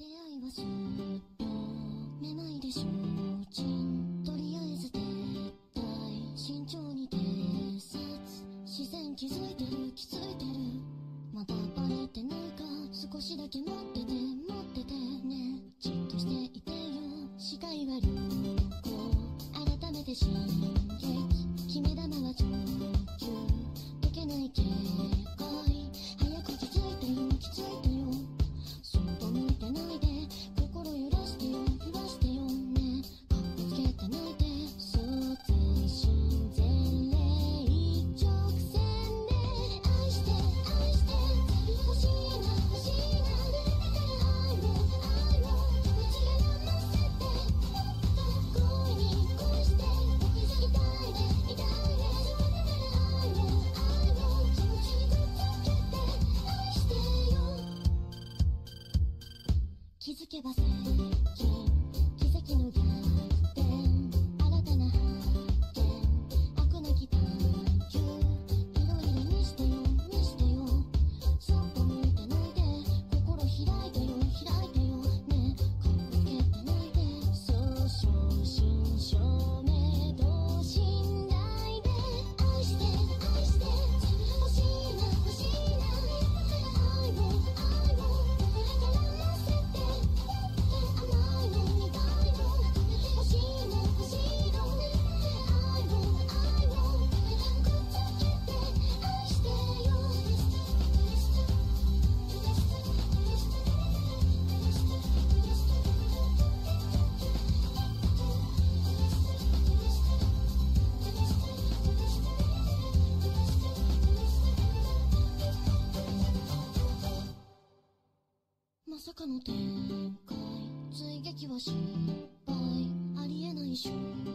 出会いはすっとめないでしょう。ちんとりあえず撤退慎重に偵察自然気づいてる気づいてる。まだバレてないか少しだけ待ってて待ってて。ねけばささかの展開。追撃は失敗。ありえない瞬間